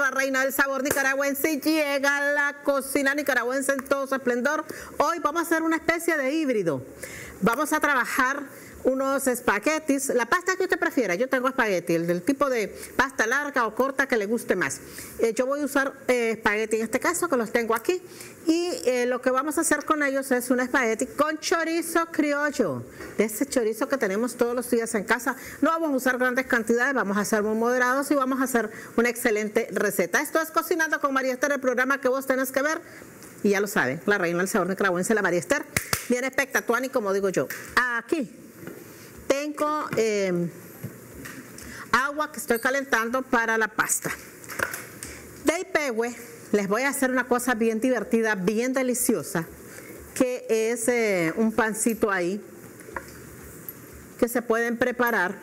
la reina del sabor nicaragüense llega la cocina nicaragüense en todo su esplendor. Hoy vamos a hacer una especie de híbrido. Vamos a trabajar unos espaguetis, la pasta que usted prefiera, yo tengo espagueti, el del tipo de pasta larga o corta que le guste más. Eh, yo voy a usar eh, espagueti en este caso, que los tengo aquí, y eh, lo que vamos a hacer con ellos es un espagueti con chorizo criollo, de ese chorizo que tenemos todos los días en casa. No vamos a usar grandes cantidades, vamos a ser muy moderados y vamos a hacer una excelente receta. Esto es Cocinando con María Esther, el programa que vos tenés que ver y ya lo saben, la reina del sabor nicaragüense, la María Esther, bien espectacular y como digo yo. Aquí tengo eh, agua que estoy calentando para la pasta. De Ipehue les voy a hacer una cosa bien divertida, bien deliciosa, que es eh, un pancito ahí que se pueden preparar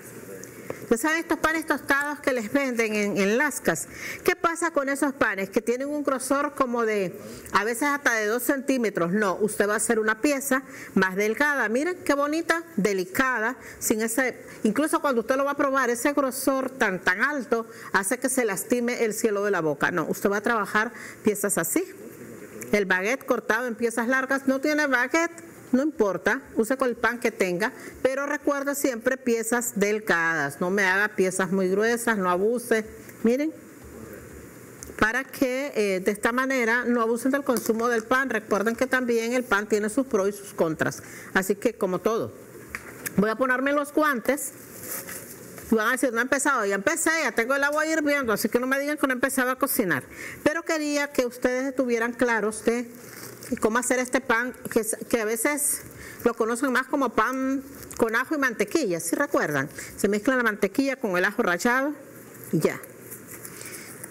Ustedes saben estos panes tostados que les venden en, en, lascas. ¿Qué pasa con esos panes? Que tienen un grosor como de, a veces hasta de dos centímetros. No, usted va a hacer una pieza más delgada. Miren qué bonita, delicada, sin ese, incluso cuando usted lo va a probar, ese grosor tan, tan alto hace que se lastime el cielo de la boca. No, usted va a trabajar piezas así. El baguette cortado en piezas largas no tiene baguette no importa, use con el pan que tenga, pero recuerda siempre piezas delgadas, no me haga piezas muy gruesas, no abuse, miren, para que eh, de esta manera no abusen del consumo del pan. Recuerden que también el pan tiene sus pros y sus contras, así que como todo, voy a ponerme los guantes. Van a decir, no he empezado, ya empecé, ya tengo el agua hirviendo, así que no me digan que no empezaba a cocinar. Pero quería que ustedes estuvieran claros de cómo hacer este pan, que, que, a veces lo conocen más como pan con ajo y mantequilla, ¿sí recuerdan? Se mezcla la mantequilla con el ajo rallado y ya.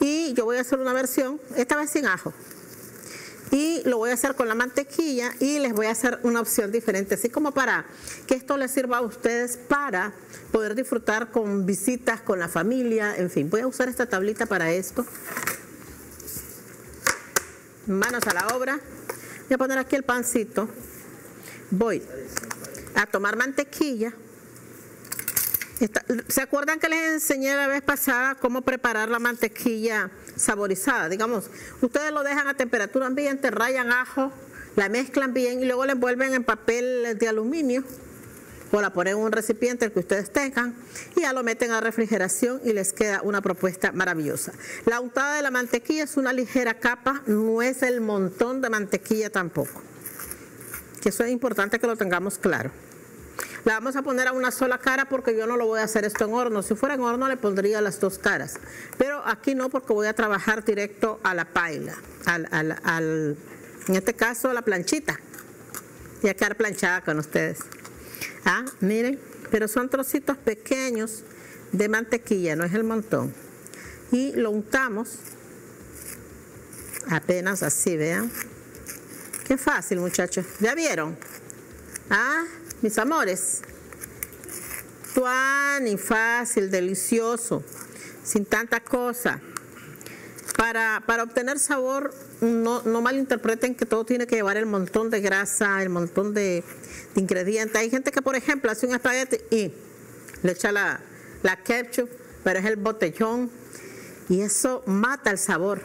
Y yo voy a hacer una versión, esta vez sin ajo. Y lo voy a hacer con la mantequilla y les voy a hacer una opción diferente, así como para que esto les sirva a ustedes para poder disfrutar con visitas, con la familia, en fin. Voy a usar esta tablita para esto. Manos a la obra. Voy a poner aquí el pancito. Voy a tomar mantequilla. ¿Se acuerdan que les enseñé la vez pasada cómo preparar la mantequilla saborizada? Digamos, ustedes lo dejan a temperatura ambiente, rayan ajo, la mezclan bien y luego la envuelven en papel de aluminio o la ponen en un recipiente el que ustedes tengan y ya lo meten a refrigeración y les queda una propuesta maravillosa. La untada de la mantequilla es una ligera capa, no es el montón de mantequilla tampoco. Que eso es importante que lo tengamos claro. La vamos a poner a una sola cara porque yo no lo voy a hacer esto en horno. Si fuera en horno le pondría las dos caras. Pero aquí no porque voy a trabajar directo a la paila, al, al, en este caso a la planchita. Y a quedar planchada con ustedes. Ah, miren, pero son trocitos pequeños de mantequilla, no es el montón. Y lo untamos apenas así, vean. Qué fácil, muchachos. ¿Ya vieron? Ah, mis amores. Tuan y fácil, delicioso, sin tanta cosa. Para, obtener sabor, no, malinterpreten que todo tiene que llevar el montón de grasa, el montón de, ingredientes. Hay gente que, por ejemplo, hace un espagueti y le echa la, la ketchup, pero es el botellón y eso mata el sabor.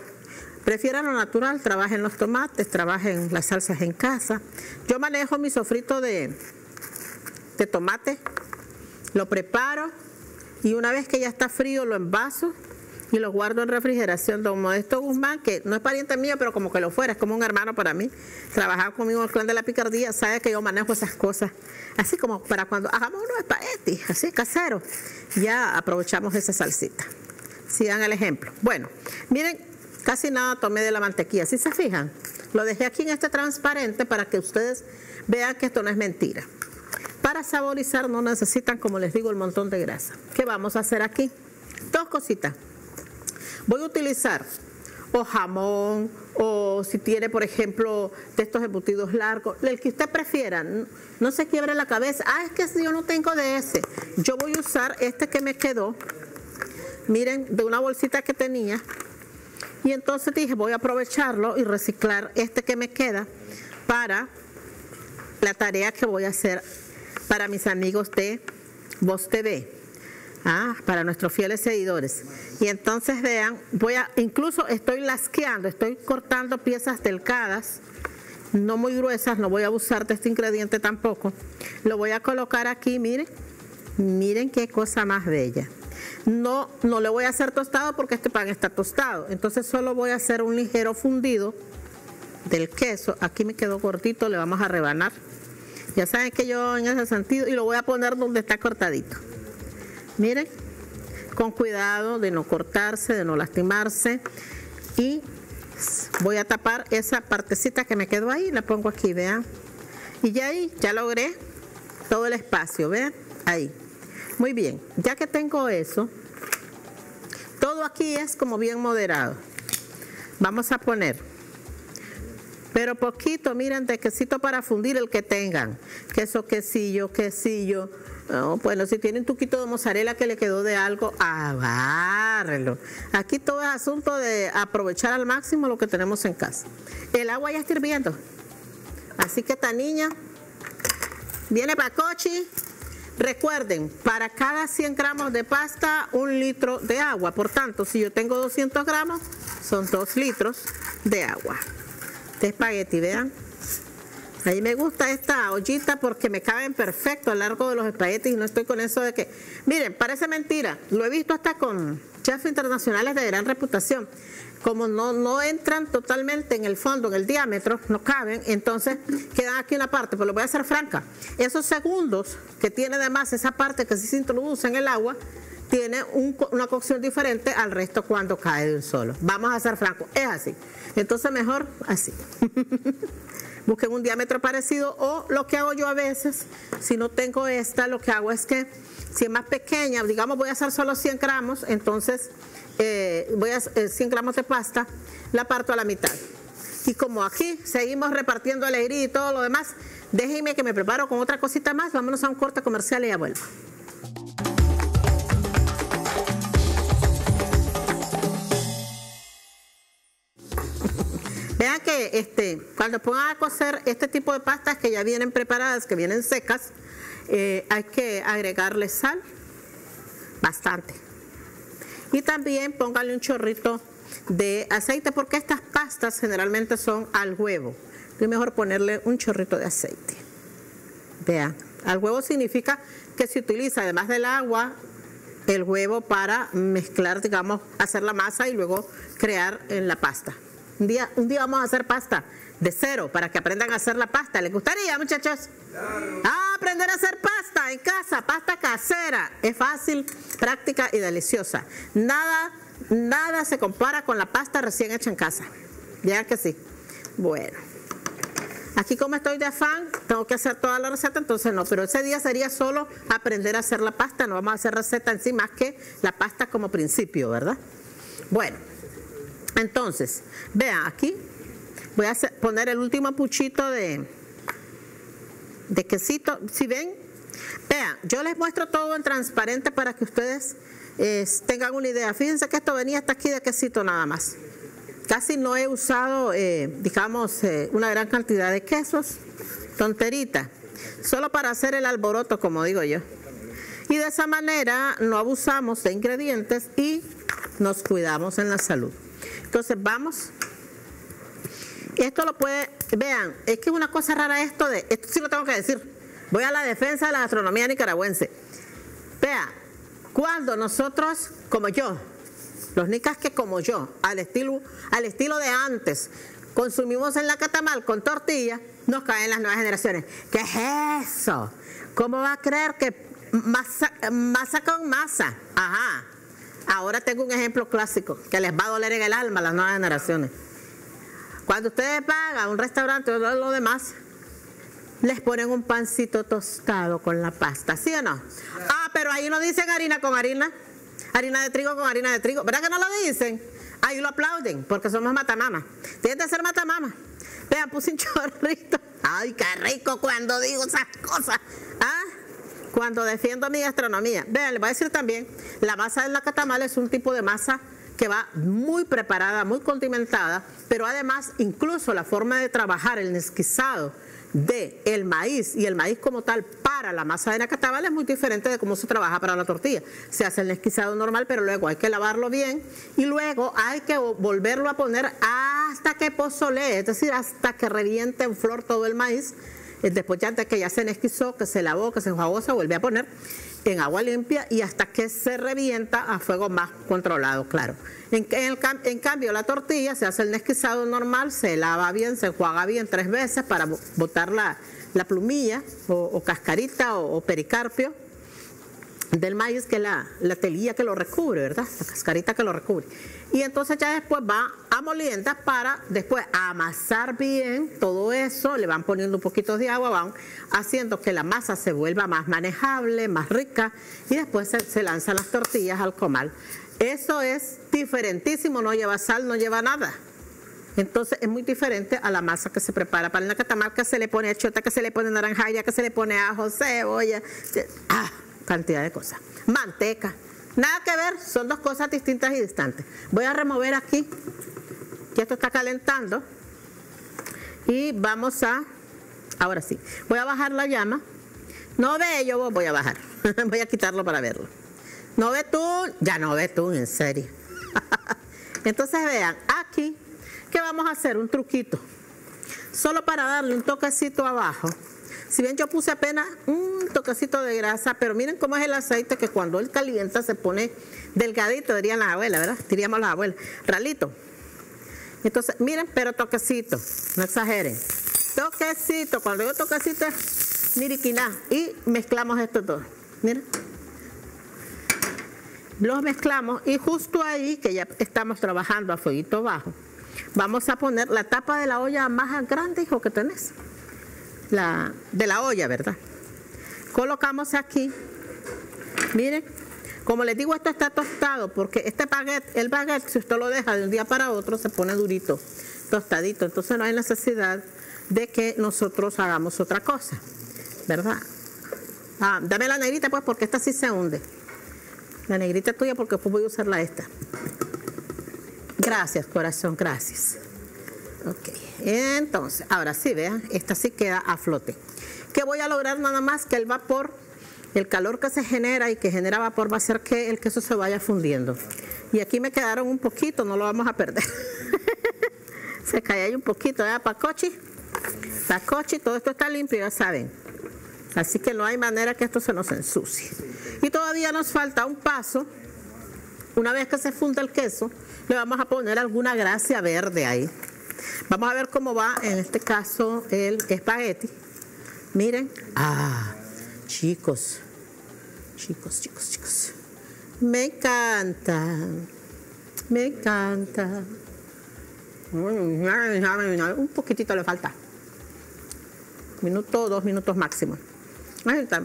Prefieran lo natural, trabajen los tomates, trabajen las salsas en casa. Yo manejo mi sofrito de, de tomate, lo preparo y una vez que ya está frío lo envaso y lo guardo en refrigeración. Don Modesto Guzmán, que no es pariente mío, pero como que lo fuera, es como un hermano para mí. Trabajaba conmigo en el clan de la picardía, sabe que yo manejo esas cosas. Así como para cuando hagamos unos espaguetis, así casero, ya aprovechamos esa salsita. Sigan el ejemplo. Bueno, miren, casi nada tomé de la mantequilla. ¿Sí se fijan? Lo dejé aquí en este transparente para que ustedes vean que esto no es mentira. Para saborizar no necesitan, como les digo, el montón de grasa. ¿Qué vamos a hacer aquí? Dos cositas. Voy a utilizar o jamón o si tiene, por ejemplo, de estos embutidos largos, el que usted prefiera, no se quiebre la cabeza. Ah, es que yo no tengo de ese. Yo voy a usar este que me quedó, miren, de una bolsita que tenía. Y entonces dije, voy a aprovecharlo y reciclar este que me queda para la tarea que voy a hacer para mis amigos de Voz TV. Ah, para nuestros fieles seguidores. Y entonces vean, voy a, incluso estoy lasqueando, estoy cortando piezas delgadas, no muy gruesas, no voy a abusar de este ingrediente tampoco. Lo voy a colocar aquí, miren, miren qué cosa más bella. No, no le voy a hacer tostado porque este pan está tostado. Entonces solo voy a hacer un ligero fundido del queso. Aquí me quedó cortito, le vamos a rebanar. Ya saben que yo en ese sentido, y lo voy a poner donde está cortadito. Miren, con cuidado de no cortarse, de no lastimarse. Y voy a tapar esa partecita que me quedó ahí, la pongo aquí, vean. Y ya ahí, ya logré todo el espacio, vean, ahí. Muy bien, ya que tengo eso, todo aquí es como bien moderado. Vamos a poner, pero poquito, miren, de quesito para fundir el que tengan. Queso, quesillo, quesillo. bueno, si tienen tuquito de mozzarella que le quedó de algo, agárrelo. Aquí todo es asunto de aprovechar al máximo lo que tenemos en casa. El agua ya está hirviendo. Así que esta niña viene para cochi Recuerden, para cada 100 gramos de pasta, un litro de agua. Por tanto, si yo tengo 200 gramos, son 2 litros de agua. De espagueti, vean. A mí me gusta esta ollita porque me caben perfecto a lo largo de los espaguetis y no estoy con eso de que... Miren, parece mentira. Lo he visto hasta con chefs internacionales de gran reputación como no, no entran totalmente en el fondo, en el diámetro, no caben, entonces quedan aquí una parte, pero lo voy a hacer franca. Esos segundos que tiene además esa parte que sí se introduce en el agua, tiene una cocción diferente al resto cuando cae de un solo. Vamos a ser francos, es así. Entonces mejor así. Busquen un diámetro parecido o lo que hago yo a veces, si no tengo esta, lo que hago es que si es más pequeña, digamos voy a hacer solo 100 gramos, entonces eh, voy a 100 eh, gramos de pasta, la parto a la mitad. Y como aquí seguimos repartiendo alegría y todo lo demás, déjenme que me preparo con otra cosita más. Vámonos a un corte comercial y ya vuelvo. Vean que este, cuando pongan a cocer este tipo de pastas que ya vienen preparadas, que vienen secas, eh, hay que agregarle sal, bastante y también póngale un chorrito de aceite porque estas pastas generalmente son al huevo. Es mejor ponerle un chorrito de aceite. Vean, al huevo significa que se utiliza además del agua el huevo para mezclar, digamos, hacer la masa y luego crear en la pasta. Un día, un día vamos a hacer pasta de cero para que aprendan a hacer la pasta. ¿Les gustaría, muchachos? Ah, aprender a hacer pasta en casa, pasta casera. Es fácil, práctica y deliciosa. Nada, nada se compara con la pasta recién hecha en casa. Ya que sí. Bueno. Aquí como estoy de afán, tengo que hacer toda la receta, entonces no, pero ese día sería solo aprender a hacer la pasta, no vamos a hacer receta en sí más que la pasta como principio, ¿verdad? Bueno, entonces, vean aquí, voy a poner el último puchito de, de quesito. Si ven, vean, yo les muestro todo en transparente para que ustedes tengan una idea. Fíjense que esto venía hasta aquí de quesito nada más. Casi no he usado, eh, digamos, eh, una gran cantidad de quesos. Tonterita. Solo para hacer el alboroto, como digo yo. Y de esa manera no abusamos de ingredientes y nos cuidamos en la salud. Entonces vamos esto lo puede, vean, es que es una cosa rara esto de, esto sí lo tengo que decir, voy a la defensa de la gastronomía nicaragüense. Vea, cuando nosotros, como yo, los nicas que como yo, al estilo, al estilo de antes, consumimos en la catamal con tortilla, nos caen las nuevas generaciones. ¿Qué es eso? ¿Cómo va a creer que masa, masa con masa? Ajá. Ahora tengo un ejemplo clásico que les va a doler en el alma a las nuevas generaciones. Cuando ustedes pagan un restaurante o lo demás, les ponen un pancito tostado con la pasta, ¿sí o no? Ah, pero ahí no dicen harina con harina, harina de trigo con harina de trigo. ¿Verdad que no lo dicen? Ahí lo aplauden porque somos matamama. Tienen que ser matamama. Vean, puse un chorrito. Ay, qué rico cuando digo esas cosas. ¿Ah? Cuando defiendo mi gastronomía. Vean, les voy a decir también, la masa de la catamal es un tipo de masa que va muy preparada, muy condimentada, pero además incluso la forma de trabajar, el nesquizado de el maíz y el maíz como tal para la masa de nacatamal es muy diferente de cómo se trabaja para la tortilla. Se hace el esquizado normal, pero luego hay que lavarlo bien y luego hay que volverlo a poner hasta que pozolee, es decir, hasta que reviente en flor todo el maíz. Eh, después ya de que ya se esquizó, que se lavó, que se enjuagó, se vuelve a poner en agua limpia y hasta que se revienta a fuego más controlado, claro. En, cambio, la tortilla se hace el nesquizado normal, se lava bien, se enjuaga bien tres veces para botar la plumilla o, cascarita o, pericarpio del maíz, que la, la telilla que lo recubre, ¿verdad? La cascarita que lo recubre. Y entonces ya después va a moliendas para después amasar bien todo eso, le van poniendo un poquito de agua, van haciendo que la masa se vuelva más manejable, más rica y después se, se lanzan las tortillas al comal. Eso es diferentísimo, no lleva sal, no lleva nada. Entonces es muy diferente a la masa que se prepara para el nacatamal, que se le pone achota, que se le pone naranjaya, que se le pone ajo, cebolla, ah, cantidad de cosas. Manteca. Nada que ver, son dos cosas distintas y distantes. Voy a remover aquí, que esto está calentando. Y vamos a, ahora sí, voy a bajar la llama. No ve, yo voy a bajar. voy a quitarlo para verlo. No ve tú, ya no ve tú, en serio. Entonces vean, aquí ¿Qué vamos a hacer? Un truquito. Solo para darle un toquecito abajo. Si bien yo puse apenas un toquecito de grasa, pero miren cómo es el aceite que cuando él calienta se pone delgadito, dirían las abuelas, ¿verdad? Diríamos las abuelas. Ralito. Entonces, miren, pero toquecito, no exageren. Toquecito, cuando yo toquecito es niriquiná. Y mezclamos esto todo. Miren. Los mezclamos y justo ahí, que ya estamos trabajando a fueguito bajo, Vamos a poner la tapa de la olla más grande, hijo, que tenés. La, de la olla, ¿verdad? Colocamos aquí. Miren, como les digo, esto está tostado porque este baguette, el baguette, si usted lo deja de un día para otro, se pone durito, tostadito. Entonces no hay necesidad de que nosotros hagamos otra cosa, ¿verdad? Ah, dame la negrita pues porque esta sí se hunde. La negrita tuya porque después voy a usarla esta. Gracias, corazón, gracias. Ok, entonces, ahora sí, vean, esta sí queda a flote. ¿Qué voy a lograr nada más? Que el vapor, el calor que se genera y que genera vapor va a hacer que el queso se vaya fundiendo. Y aquí me quedaron un poquito, no lo vamos a perder. se cae ahí un poquito, ¿verdad? Pacochi. Pacochi, todo esto está limpio, ya saben. Así que no hay manera que esto se nos ensucie. Y todavía nos falta un paso. Una vez que se funda el queso, le vamos a poner alguna gracia verde ahí. Vamos a ver cómo va en este caso el espagueti. Miren. Ah, chicos. Chicos, chicos, chicos. Me encanta. Me encanta. Un poquitito le falta. Minuto, dos minutos máximo. Ahí está.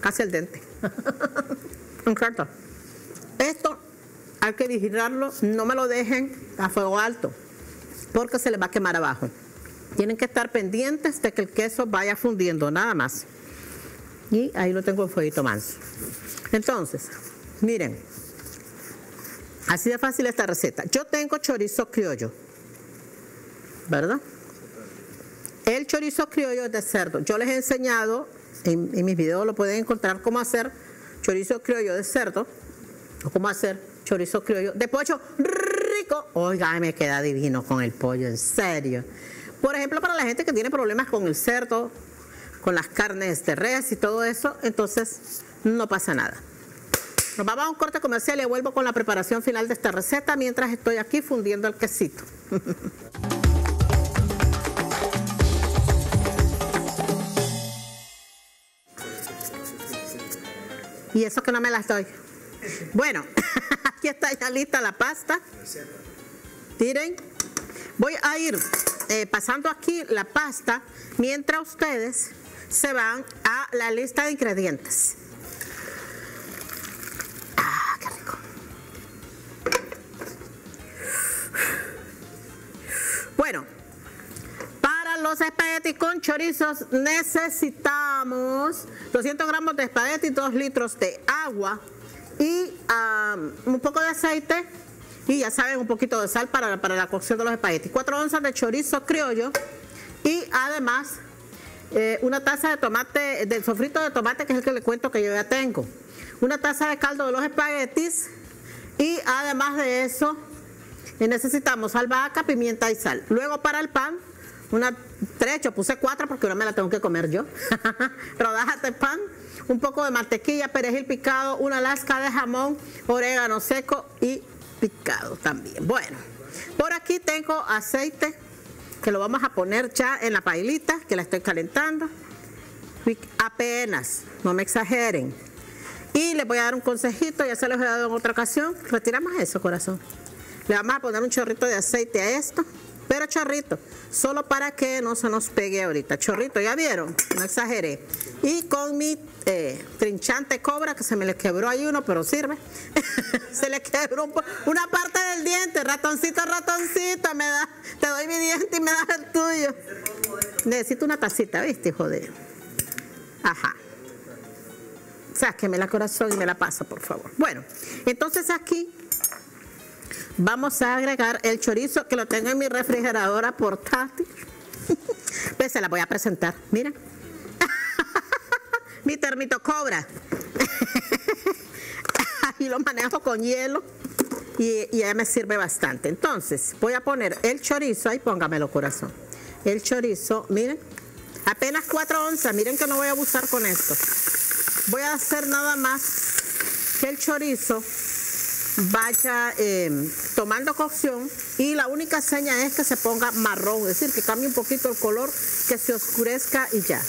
Casi el dente. encanta. Esto hay que vigilarlo, no me lo dejen a fuego alto, porque se les va a quemar abajo. Tienen que estar pendientes de que el queso vaya fundiendo, nada más. Y ahí lo tengo en fueguito manso. Entonces, miren, así de fácil esta receta. Yo tengo chorizo criollo, ¿verdad? El chorizo criollo es de cerdo. Yo les he enseñado, en, mis videos lo pueden encontrar, cómo hacer chorizo criollo de cerdo, o cómo hacer chorizo criollo de pollo Oiga, me queda divino con el pollo, en serio. Por ejemplo, para la gente que tiene problemas con el cerdo, con las carnes de res y todo eso, entonces no pasa nada. Nos vamos a un corte comercial y vuelvo con la preparación final de esta receta mientras estoy aquí fundiendo el quesito. y eso que no me las doy. Bueno, aquí está lista la pasta. Miren, voy a ir eh, pasando aquí la pasta mientras ustedes se van a la lista de ingredientes. Ah. Bueno, para los espaguetis con chorizos necesitamos 200 gramos de espagueti, 2 litros de agua, y un poco de aceite y ya saben, un poquito de sal para, para la cocción de los espaguetis. 4 onzas de chorizo criollo y además eh, una taza de tomate, del sofrito de tomate, que es el que le cuento que yo ya tengo. Una taza de caldo de los espaguetis. Y además de eso, eh, necesitamos albahaca, pimienta y sal. Luego para el pan, una tres, puse cuatro porque una me la tengo que comer yo. Rodajas de pan, un poco de mantequilla, perejil picado, una lasca de jamón, orégano seco y picado también. Bueno, por aquí tengo aceite que lo vamos a poner ya en la pailita que la estoy calentando. Apenas, no me exageren. Y les voy a dar un consejito, ya se los he dado en otra ocasión. Retiramos eso, corazón. Le vamos a poner un chorrito de aceite a esto, pero chorrito, solo para que no se nos pegue ahorita. Chorrito, ¿ya vieron? No exageré. Y con mi eh, trinchante cobra, que se me le quebró ahí uno, pero sirve. se le quebró una parte del diente. Ratoncito, ratoncito, me da, te doy mi diente y me das el tuyo. Necesito una tacita, ¿viste, joder? Ajá. Sáqueme la corazón y me la pasa, por favor. Bueno, entonces aquí vamos a agregar el chorizo que lo tengo en mi refrigeradora portátil. pues se la voy a presentar, miren. Mi termito cobra. y lo manejo con hielo y, ya me sirve bastante. Entonces, voy a poner el chorizo, ahí póngamelo corazón. El chorizo, miren, apenas 4 onzas, miren que no voy a abusar con esto. Voy a hacer nada más que el chorizo vaya em, tomando cocción y la única seña es que se ponga marrón, es decir, que cambie un poquito el color, que se oscurezca y ya.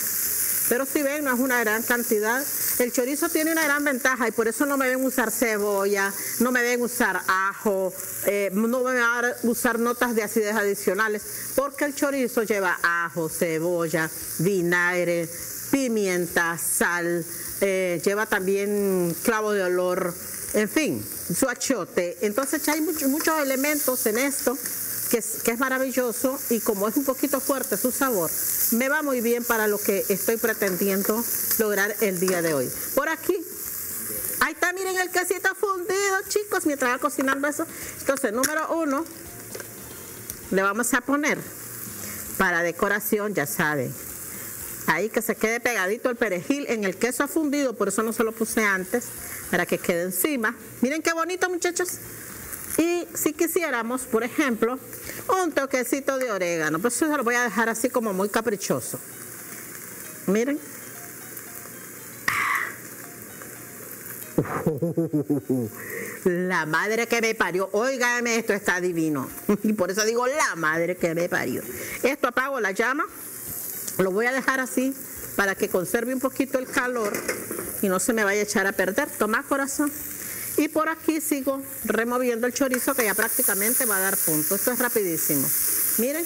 Pero si ven, no es una gran cantidad. El chorizo tiene una gran ventaja y por eso no me ven usar cebolla, no me ven usar ajo, eh, no me ven usar notas de acidez adicionales, porque el chorizo lleva ajo, cebolla, vinagre, pimienta, sal, eh, lleva también clavo de olor, en fin, su achote. Entonces hay muchos, muchos elementos en esto que es, maravilloso y como es un poquito fuerte su sabor, me va muy bien para lo que estoy pretendiendo lograr el día de hoy. Por aquí, ahí está, miren el quesito fundido, chicos, mientras va cocinando eso. Entonces, número uno, le vamos a poner para decoración, ya saben, ahí que se quede pegadito el perejil en el queso fundido, por eso no se lo puse antes, para que quede encima. Miren qué bonito, muchachos. Y si quisiéramos, por ejemplo, un toquecito de orégano, pues eso lo voy a dejar así como muy caprichoso. Miren. La madre que me parió, óigame, esto está divino. Y por eso digo la madre que me parió. Esto apago la llama, lo voy a dejar así para que conserve un poquito el calor y no se me vaya a echar a perder. Toma corazón. Y por aquí sigo removiendo el chorizo que ya prácticamente va a dar punto. Esto es rapidísimo. Miren,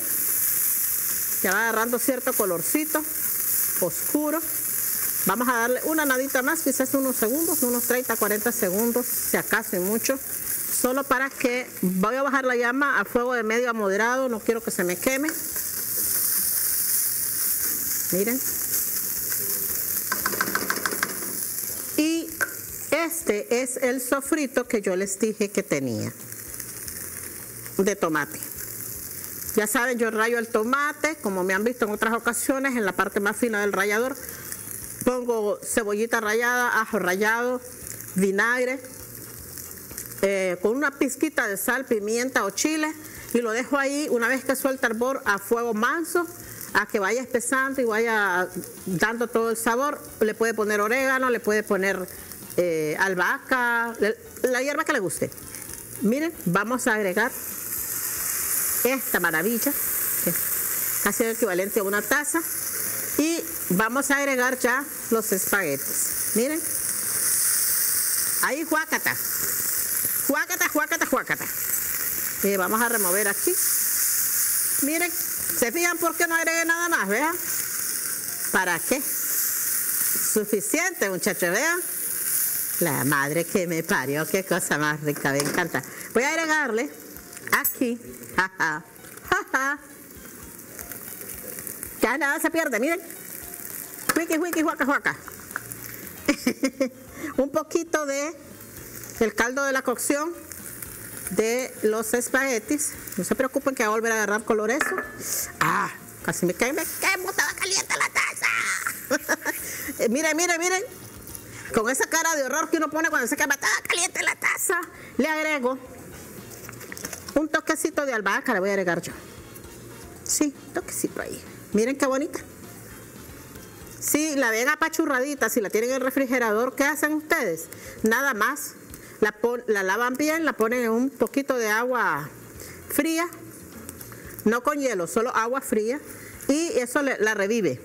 ya va agarrando cierto colorcito oscuro. Vamos a darle una nadita más, quizás unos segundos, unos 30, 40 segundos, si acaso y mucho. Solo para que voy a bajar la llama a fuego de medio a moderado, no quiero que se me queme. Miren. Este es el sofrito que yo les dije que tenía de tomate. Ya saben, yo rayo el tomate, como me han visto en otras ocasiones, en la parte más fina del rallador. Pongo cebollita rallada, ajo rallado, vinagre, eh, con una pizquita de sal, pimienta o chile y lo dejo ahí una vez que suelta el bor a fuego manso a que vaya espesando y vaya dando todo el sabor. Le puede poner orégano, le puede poner eh, albahaca, la hierba que le guste. Miren, vamos a agregar esta maravilla, casi el equivalente a una taza, y vamos a agregar ya los espaguetis. Miren, ahí juácata, juácata, juácata, juácata. Y vamos a remover aquí. Miren, ¿se fijan por qué no agregué nada más? Vean. ¿Para qué? Suficiente, muchachos, vean. La madre que me parió, qué cosa más rica, me encanta. Voy a agregarle aquí, jaja, jaja. Ya nada se pierde, miren. Wiki, wiki, huaca, huaca. Un poquito de el caldo de la cocción de los espaguetis. No se preocupen que va a volver a agarrar color eso. Ah, casi me cae, me quemo, estaba caliente la taza. eh, miren, miren, miren. Con esa cara de horror que uno pone cuando se quema, está caliente la taza. Le agrego un toquecito de albahaca, le voy a agregar yo. Sí, toquecito ahí. Miren qué bonita. Si la ven apachurradita, si la tienen en el refrigerador, ¿qué hacen ustedes? Nada más. La, la lavan bien, la ponen en un poquito de agua fría, no con hielo, solo agua fría, y eso la revive,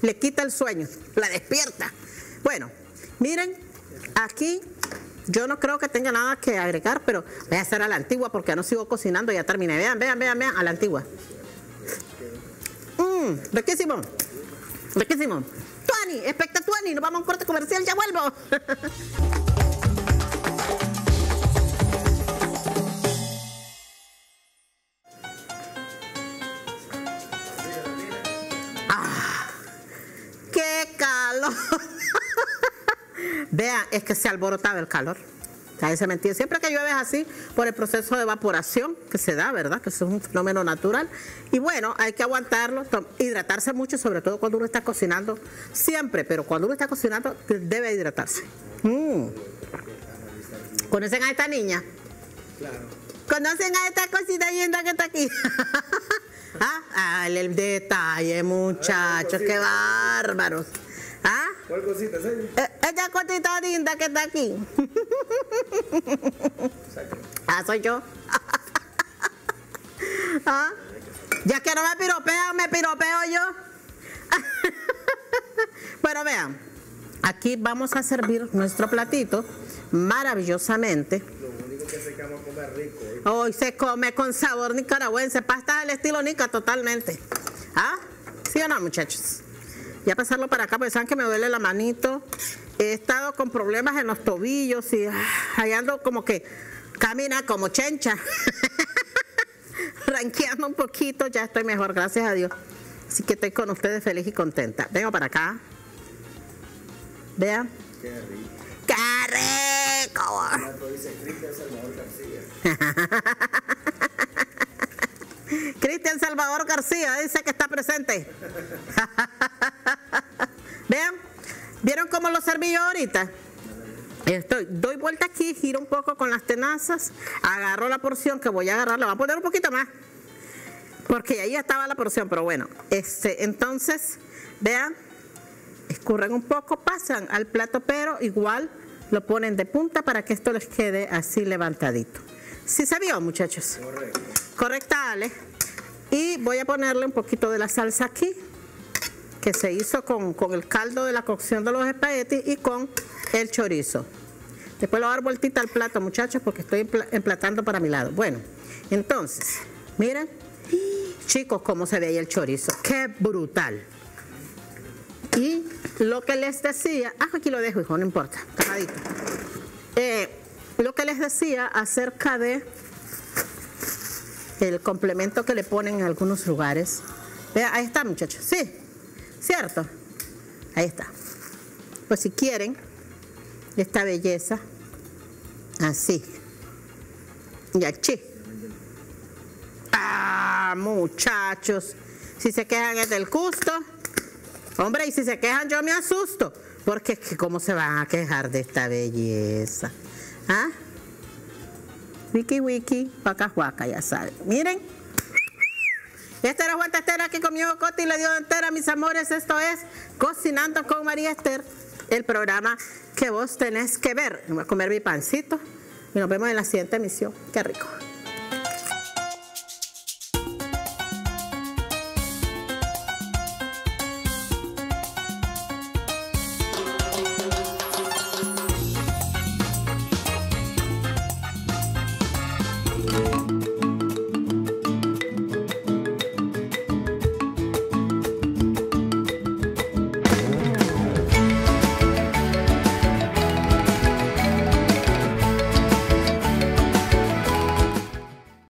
le quita el sueño, la despierta. Bueno, miren, aquí yo no creo que tenga nada que agregar, pero voy a hacer a la antigua porque ya no sigo cocinando, ya terminé. Vean, vean, vean, vean, a la antigua. Mmm, riquísimo. Riquísimo. Tuani, especta Tuani, nos vamos a un corte comercial, ya vuelvo. es que se alborotaba el calor. Siempre que llueve es así, por el proceso de evaporación que se da, ¿verdad? Que eso es un fenómeno natural. Y bueno, hay que aguantarlo, hidratarse mucho, sobre todo cuando uno está cocinando, siempre, pero cuando uno está cocinando debe hidratarse. Mm. ¿Conocen a esta niña? Claro. ¿Conocen a esta cosita linda que está aquí? ¿Ah? el detalle, muchachos, qué bárbaros. ¿Ah? ¿Cuál cosita es ella? Ella cosita linda que está aquí. ah, soy yo. ¿Ah? Ya que no me piropean, me piropeo yo. bueno, vean, aquí vamos a servir nuestro platito maravillosamente. Lo único que se come comer rico. ¿eh? Hoy se come con sabor nicaragüense, pasta del estilo nica totalmente. ¿Ah? ¿Sí o no, muchachos? Ya pasarlo para acá, porque saben que me duele la manito. He estado con problemas en los tobillos y hallando ah, como que camina como chencha. Ranqueando un poquito, ya estoy mejor, gracias a Dios. Así que estoy con ustedes feliz y contenta. Vengo para acá. Vean. Qué rico. ¡Qué rico! Cristian Salvador García dice que está presente. ¿vieron cómo lo serví yo ahorita? Estoy, doy vuelta aquí, giro un poco con las tenazas, agarro la porción que voy a agarrar, le voy a poner un poquito más, porque ahí estaba la porción, pero bueno, este, entonces, vean, escurren un poco, pasan al plato, pero igual lo ponen de punta para que esto les quede así levantadito. ¿Sí se vio, muchachos? Correcto. Correcta, Ale. Y voy a ponerle un poquito de la salsa aquí, que se hizo con, el caldo de la cocción de los espaguetis y con el chorizo. Después lo voy a dar vueltita al plato, muchachos, porque estoy emplatando para mi lado. Bueno, entonces, miren, chicos, cómo se ve ahí el chorizo. ¡Qué brutal! Y lo que les decía, ah, aquí lo dejo, hijo, no importa, tapadito. Eh, lo que les decía acerca de el complemento que le ponen en algunos lugares. Vea, ahí está, muchachos. Sí, cierto. Ahí está. Pues si quieren esta belleza, así. Y aquí. Ah, muchachos. Si se quejan es del gusto. Hombre, y si se quejan yo me asusto. Porque es que cómo se van a quejar de esta belleza. ¿Ah? Wiki Wiki, Waka Waka, ya saben. Miren. Esta era Juan Estera que comió Coti y le dio entera, mis amores. Esto es Cocinando con María Esther, el programa que vos tenés que ver. Voy a comer mi pancito y nos vemos en la siguiente emisión. Qué rico.